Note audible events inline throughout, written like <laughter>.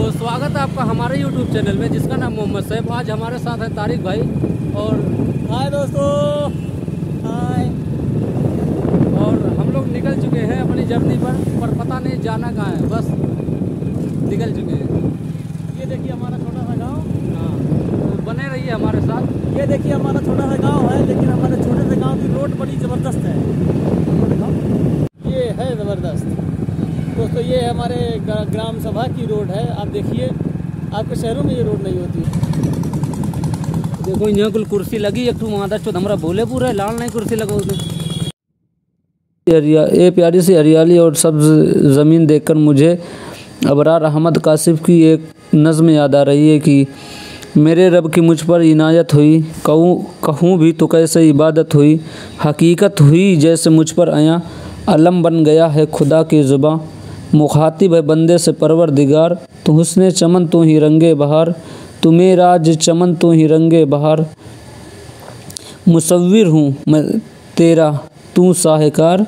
स्वागत है आपका हमारे YouTube चैनल में जिसका नाम मोहम्मद सैफ। आज हमारे साथ है तारिक भाई और हाय दोस्तों हाय। और हम लोग निकल चुके हैं अपनी जर्नी पर पर पता नहीं जाना कहाँ है। बस निकल चुके हैं। ये देखिए हमारा छोटा सा गाँव। हाँ तो बने रहिए हमारे साथ। ये देखिए हमारा छोटा सा गाँव है लेकिन हमारे छोटे से गाँव की रोड बड़ी ज़बरदस्त है ये है ज़बरदस्त दोस्तों ये हमारे ग्राम सभा की रोड है। आप देखिए, आपके शहरों में ये रोड नहीं होती। देखो, यहाँ कुल कुर्सी लगी, एक मादा चौथ हमारा भोले पूरा लाल नहीं कुर्सी लगो ये प्यारी सी हरियाली और सब्ज ज़मीन देखकर मुझे अबरार अहमद कासिफ की एक नज़म याद आ रही है कि मेरे रब की मुझ पर इनायत हुई, कहूँ कहूँ भी तो कैसे इबादत हुई, हकीकत हुई जैसे मुझ पर आया, अलम बन गया है खुदा की ज़ुबां। मुखातिब है बंदे से परवर दिगार तो हुस्न चमन तो ही रंगे बहार। तुम्हें राज चमन तो ही रंगे बहार। मुसविर हूँ मैं तेरा, तू साहकार।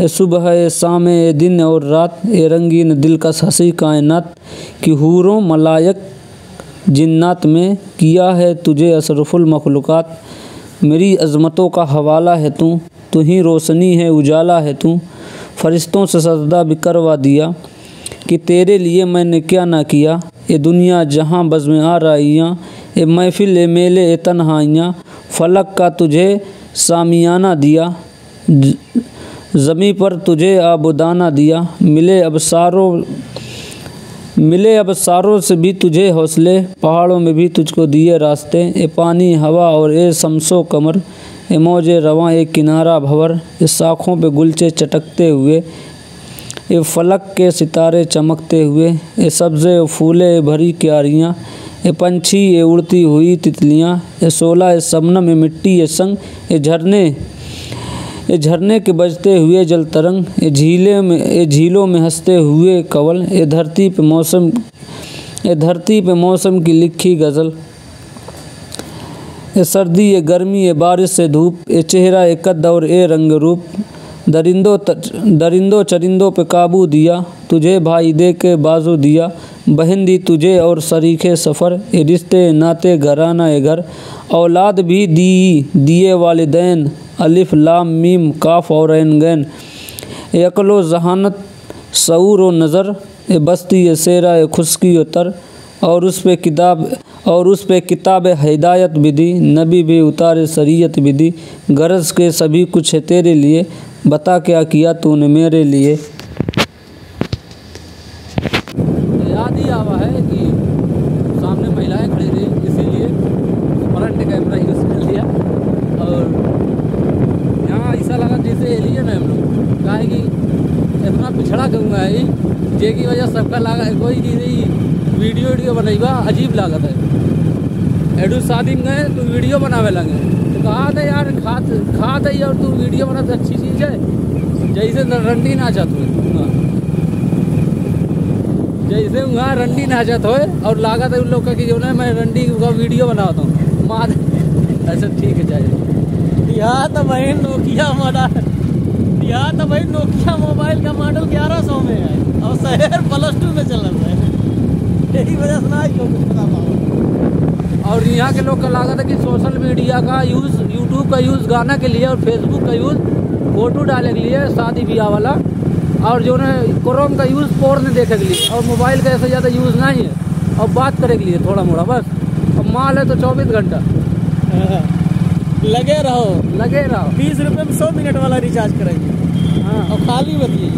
ए सुबह, ए शाम, ए दिन और रात। ए रंगीन दिलकश हँसी कायनात। की हूरों मलायक जिन्नात में किया है तुझे अशरफुल मखलूक़ात। मेरी अज़मतों का हवाला है तू तू ही रोशनी है, उजाला है तू। फरिश्तों से सजदा भी करवा दिया कि तेरे लिए मैंने क्या ना किया। ये दुनिया जहाँ बज़ में आ रहियाँ ए महफिल ए मेले ए तन्हाइयाँ, फलक का तुझे सामियाना दिया। ज़मी पर तुझे आबुदाना दिया। मिले अब सारों, मिले अब सारों से भी तुझे हौसले। पहाड़ों में भी तुझको दिए रास्ते। ए पानी, हवा और ए शमसो कमर ए मौजे रवां ए किनारा भवर ए शाखों पे गुलचे चटकते हुए ए फलक के सितारे चमकते हुए ए सब्ज़े फूले भरी क्यारियाँ ए पंछी ए उड़ती हुई तितलियाँ ए सोला ए सबनम ए मिट्टी ए संग ए झरने ए झरने के बजते हुए जल तरंग ए झीले में ए झीलों में हँसते हुए कवल ए धरती पे मौसम ए धरती पे मौसम की लिखी गज़ल। ए सर्दी, ए गर्मी, ए बारिश से धूप, ए चेहरा, ए कद और ए रंग रूप। दरिंदो दरिंदों चरिंदों पे काबू दिया, तुझे भाई दे के बाजू दिया। बहन दी तुझे और शरीके सफ़र, ए रिश्ते नाते, घराना, ए घर। औलाद भी दी, दिए वालिदैन अलिफ, लाम, मीम, काफ और ऐन गैन। अकलो जहानत, सऊर व नज़र, ए बस्ती, ए सेरा, ए खुशकी व तर, और उस पे किताब और उस पर किताब हिदायत भी दी, नबी भी उतारे शरीयत दी। गरज के सभी कुछ है तेरे लिए, बता क्या किया तूने मेरे लिए याद ही आवा है कि सामने महिलाएँ खड़ी रही इसीलिए फ्रंट कैमरा यूज़ कर लिया और यहाँ ऐसा लगा जैसे एलियन है हम लोग काहे कि इतना पिछड़ा कहूँगा है जे की वजह सबका लगा कोई चीज़ ही वीडियो वीडियो बनैबा, अजीब लागत है। एडू शादी में गए तो वीडियो बनावे लगे। तो कहा था, यार खात खात है और तू वीडियो बना तो अच्छी चीज़ है। जैसे रंडी नाचत हुए हाँ। जैसे वहाँ रंडी नाचत होए, और लागत है उन लोग का कि जो ना, मैं रंडी का वीडियो बनाता हूँ। मार। अच्छा ठीक है चाहिए यहाँ तो भाई नोकिया मॉडल यहाँ तो भाई नोकिया मोबाइल का मॉडल ग्यारह सौ में है, और शहर प्लस टू में चल रहा है। यही वजह से ना ही लोग और यहाँ के लोग का लागत है कि सोशल मीडिया का यूज़ यूट्यूब का यूज़ गाना के लिए और फेसबुक का यूज़ फ़ोटो डालने के लिए शादी ब्याह वाला और जो है क्रोम का यूज़ पोर पोर्न देखे के लिए और मोबाइल का ऐसा ज़्यादा यूज़ नहीं है। और बात करे के लिए थोड़ा मोड़ा बस। और माल है तो चौबीस घंटा। लगे रहो। लगे रहो। बीस रुपये में सौ मिनट वाला रिचार्ज करेंगे हाँ। और खाली बतिए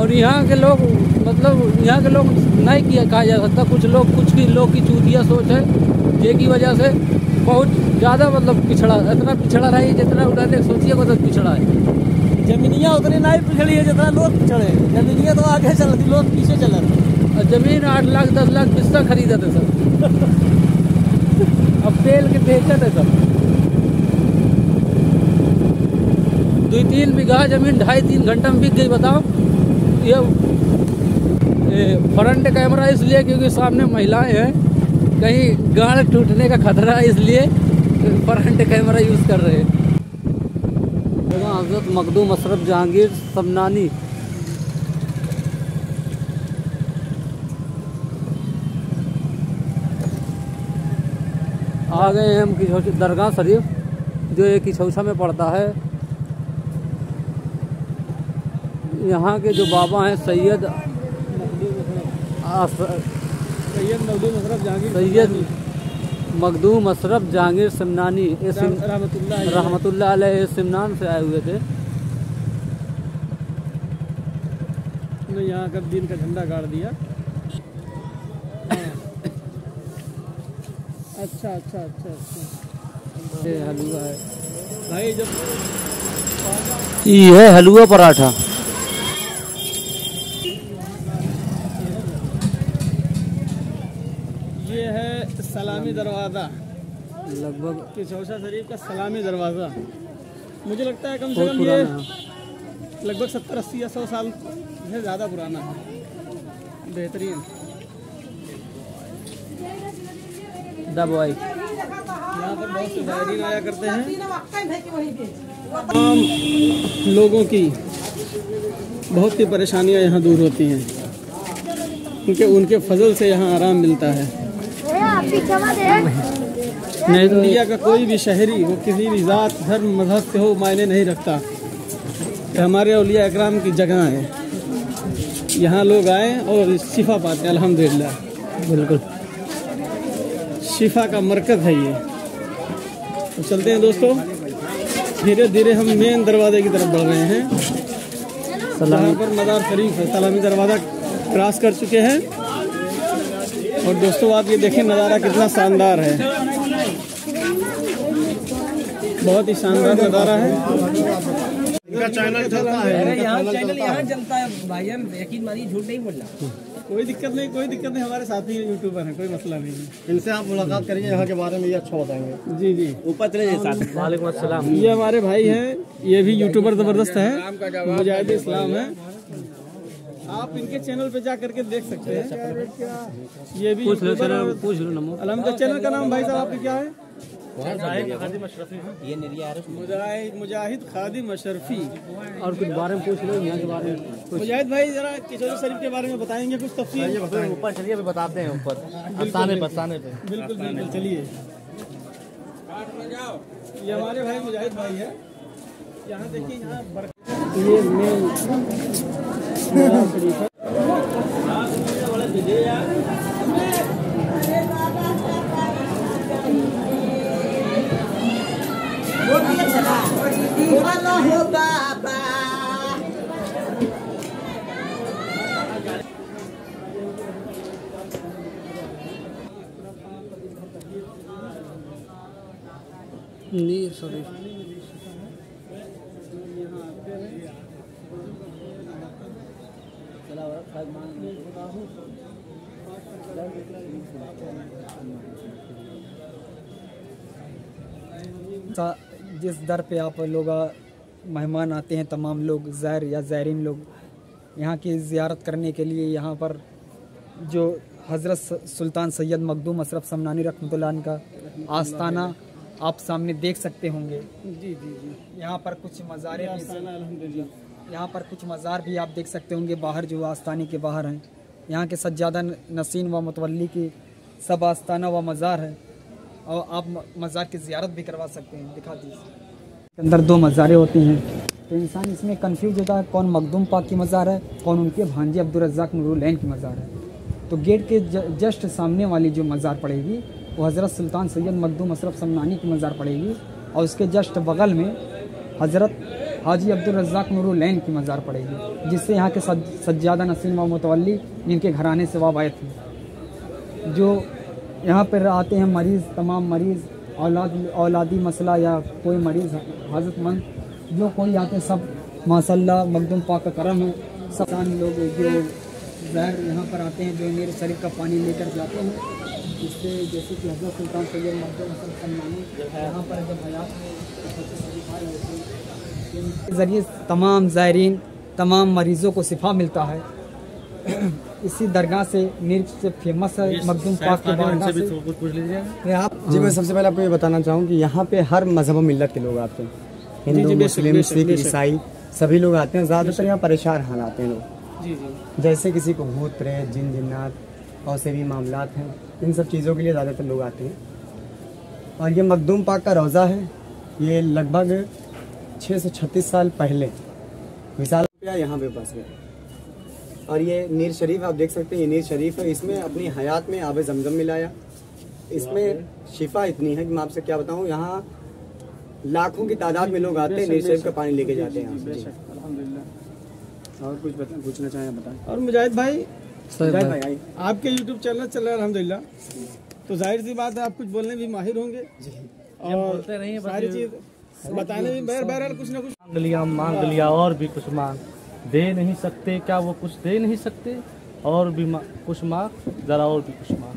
और यहाँ के लोग मतलब यहाँ के लोग नहीं किया कहा जा सकता। कुछ लोग कुछ की लोग की चूतिया सोच है जे की वजह से बहुत ज़्यादा मतलब पिछड़ा इतना पिछड़ा रही जितना उन्होंने सोचिए मतलब पिछड़ा है। जमीनिया उतनी नहीं पिछड़ी है जितना लोग पिछड़े हैं। जमीनिया तो आगे चल रही लोग पीछे चल रहे और ज़मीन आठ लाख दस लाख पिस्ता खरीदा थे सर अब तेल के बेचे थे सब। दो तीन बीघा ज़मीन ढाई तीन घंटा में बिक गई बताओ। ये फ्रंट कैमरा इसलिए क्योंकि सामने महिलाएँ हैं। कहीं गाड़ टूटने का खतरा है इसलिए फ्रंट कैमरा यूज़ कर रहे हैं। हज़रत मखदूम अशरफ जहांगीर समनानी। आ गए हैं हम किशोर दरगाह शरीफ, जो एक किछौछा में पड़ता है। यहाँ के जो बाबा हैं सैयद सैयद मखदूम अशरफ जहांगीर सैयद मखदूम अशरफ जहांगीर सिमनानी अलैह। सिमनान से आए हुए थे। यहाँ का दिन का झंडा गाड़ दिया। अच्छा अच्छा अच्छा अच्छा। हलवा है। भाई जब ये है हलवा पराठा ये है सलामी दरवाज़ा लगभग किचौसा शरीफ का सलामी दरवाज़ा। मुझे लगता है कम से कम ये लगभग सत्तर अस्सी या सौ साल से ज़्यादा पुराना है। बेहतरीन। दबाई यहाँ पर बहुत से जायरीन आया करते हैं। तमाम लोगों की बहुत सी परेशानियाँ यहाँ दूर होती हैं। क्योंकि उनके फजल से यहाँ आराम मिलता है। नहीं तो इंडिया का कोई भी शहरी वो किसी भी ज़ात धर्म मज़हब से हो मायने नहीं रखता। ये हमारे अलिया इकराम की जगह है। यहाँ लोग आए और शिफा पाते हैं अल्हम्दुलिल्लाह। बिल्कुल। शिफा का मरकज है ये। तो चलते हैं दोस्तों। धीरे धीरे हम मेन दरवाजे की तरफ़ बढ़ रहे हैं। यहाँ पर मज़ार शरीफ है सलामी दरवाज़ा क्रॉस कर चुके हैं। और दोस्तों आप ये देखें नज़ारा कितना शानदार है। बहुत ही शानदार नज़ारा है। इनका चैनल चलता है। यहाँ चैनल यहाँ चलता है। भाईजान यकीन मानिए झूठ नहीं बोल रहा। कोई दिक्कत नहीं कोई दिक्कत नहीं हमारे साथी यूट्यूबर हैं कोई मसला नहीं है। इनसे आप मुलाकात करिए यहाँ के बारे में ये अच्छा बताएँगे। जी जी। ऊपर चले जाए साथ वालेकुम ये हमारे भाई हैं ये भी यूट्यूबर ज़बरदस्त है। मुजाहिद इस्लाम है। आप इनके चैनल पे जा करके देख सकते हैं। ये भी पूछ लो और पूछ लो नमो। अलहमद चैनल का नाम भाई साहब आपका क्या है? मुजाहिद मुजाहिद खादिम अशरफी और कुछ बारे में पूछ लो यहाँ के बारे में मुजाहिद भाई जरा किशोर शरीफ के बारे में बताएँगे कुछ तफसील। ऊपर चलिए अभी बताते हैं ऊपर। अफसाने पे अफसाने पे। बिल्कुल बिल्कुल चलिए। ये हमारे भाई मुजाहिद भाई है। यहाँ देखिए यहाँ ये मेन 嗯是的。जिस दर पे आप लोग मेहमान आते हैं तमाम लोग ज़ैर या ज़ैरीन लोग यहाँ की ज़ियारत करने के लिए यहाँ पर जो हज़रत सुल्तान सैयद मखदूम अशरफ समनानी रखमतुल्लाह का आस्थाना आप सामने देख सकते होंगे। जी जी जी। यहाँ पर कुछ मज़ारे भी यहाँ पर कुछ मज़ार भी आप देख सकते होंगे बाहर जो आस्थानी के बाहर हैं। यहाँ के सज्जादा नसीन व मतवली की सब आस्थाना व मज़ार है। और आप मज़ार की ज़ियारत भी करवा सकते हैं, दिखा दीजिए। अंदर दो मज़ारें होती हैं। तो इंसान इसमें कंफ्यूज होता है, कौन मखदूम पाक की मज़ार है, कौन उनके भांजे अब्दुलरज़ाक नूरुलैन की मज़ार है। तो गेट के जस्ट सामने वाली जो मज़ार पड़ेगी, वो हज़रत सुल्तान सैयद मखदूम अशरफ समनानी की मज़ार पड़ेगी। और उसके जस्ट बगल में हज़रत हाजी अब्दुल रज़ाक नूरुलैन की मज़ार पड़ेगी, जिससे यहाँ के सज्जादा नसीम व मुतवली जिनके घराने से वाबायत हैं जो यहाँ पर आते हैं मरीज़, तमाम मरीज़, औलाद, औलादी मसला या कोई मरीज़ हाजतमंद, जो कोई आते सब, माशाल्लाह, मखदूम पाक का करम है, सब लोग जो ज़हर यहाँ पर आते हैं, जो मेरे शरीर का पानी लेकर जाते हैं, जिससे जैसे कि हज़रत सुल्तान सैयद सलमानी यहाँ पर जब हयात में इनके ज़रिए तमाम ज़ायरीन तमाम मरीज़ों को शिफा मिलता है। इसी दरगाह से नीर से फ़ेमस है मखदूम पाक के से ये आप जी मैं सबसे पहले आपको ये बताना चाहूँ कि यहाँ पे हर मज़हब और मिल्लत के लोग आते हैं। हिंदू मुस्लिम सिख ईसाई सभी लोग आते हैं ज़्यादातर यहाँ परेशान हाल आते हैं लोग। जैसे किसी को भूत प्रेत जिन जिन्नात और से भी मामला हैं इन सब चीज़ों के लिए ज़्यादातर लोग आते हैं। और ये मखदूम पाक का रोज़ा है। ये लगभग छः से छत्तीस साल पहले विशाल रुपया यहाँ पे बस गया। और ये नीर शरीफ आप देख सकते हैं ये नीर शरीफ है। इसमें अपनी हयात में आब जमजम मिलाया। इसमें शिफा इतनी है कि मैं आपसे क्या बताऊँ यहाँ लाखों की तादाद में लोग आते हैं नीर शरीफ का पानी लेके जाते हैं यहाँ और कुछ पूछना चाहें बताएँ। और मुजाहिद भाई मुजाहिद भाई आपके यूट्यूब चैनल चल रहा है अलहमदिल्ला तो ज़ाहिर सी बात है आप कुछ बोलने भी माहिर होंगे। और सारी चीज़ बताने बहरहाल कुछ ना कुछ मांग लिया मांग लिया और भी कुछ मांग। दे नहीं सकते क्या वो कुछ दे नहीं सकते? और भी मा, कुछ मांग जरा और भी कुछ मांग।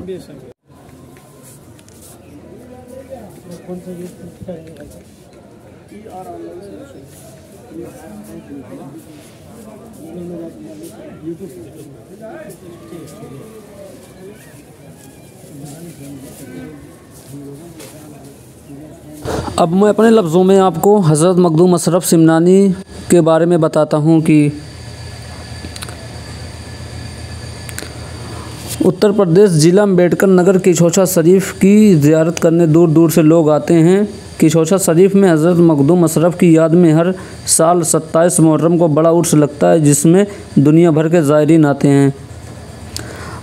अब मैं अपने लफ्ज़ों में आपको हज़रत मखदूम अशरफ सिमनानी के बारे में बताता हूँ कि उत्तर प्रदेश ज़िला अंबेडकर नगर किछोछा शरीफ की ज़ियारत करने दूर दूर से लोग आते हैं। किछोछा शरीफ में हज़रत मखदूम अशरफ की याद में हर साल 27 मुहर्रम को बड़ा उर्स लगता है, जिसमें दुनिया भर के ज़ायरीन आते हैं।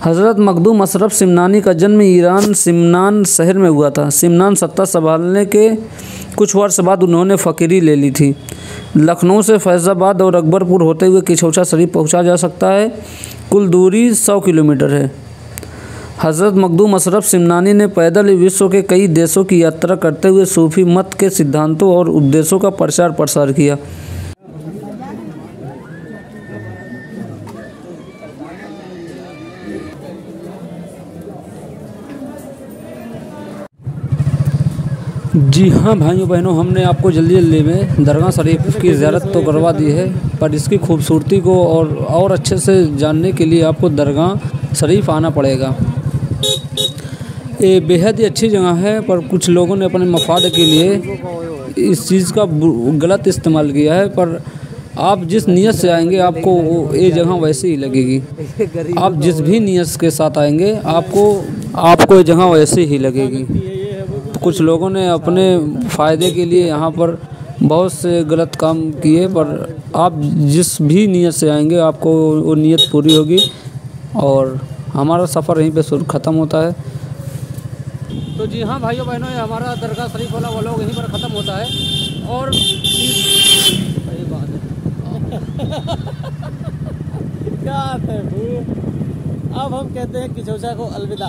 हज़रत मखदूम अशरफ सिमनानी का जन्म ईरान सिमनान शहर में हुआ था। सिमनान सत्ता संभालने के कुछ वर्ष बाद उन्होंने फ़कीरी ले ली थी। लखनऊ से फैज़ाबाद और अकबरपुर होते हुए किछौछा शरीफ पहुँचा जा सकता है। कुल दूरी सौ किलोमीटर है। हज़रत मखदूम अशरफ सिमनानी ने पैदल विश्व के कई देशों की यात्रा करते हुए सूफी मत के सिद्धांतों और उपदेशों का प्रचार प्रसार किया। जी हाँ भाइयों बहनों, हमने आपको जल्दी जल्दी में दरगाह शरीफ की ज़्यारत तो करवा दी है, पर इसकी खूबसूरती को और और अच्छे से जानने के लिए आपको दरगाह शरीफ आना पड़ेगा। ये बेहद ही अच्छी जगह है, पर कुछ लोगों ने अपने मफाद के लिए इस चीज़ का गलत इस्तेमाल किया है, पर आप जिस नीयत से आएँगे, आपको ये जगह वैसे ही लगेगी। आप जिस भी नीयत के साथ आएँगे, आपको आपको ये जगह वैसे ही लगेगी। कुछ लोगों ने अपने फ़ायदे के लिए यहाँ पर बहुत से गलत काम किए, पर आप जिस भी नीयत से आएँगे, आपको वो नीयत पूरी होगी और हमारा सफ़र यहीं पे ख़त्म होता है। तो जी हाँ भाइयों बहनों ये हमारा दरगाह शरीफ वाला वो लोग यहीं पर ख़त्म होता है और <laughs> क्या है अब हम कहते हैं किचौचा को अलविदा।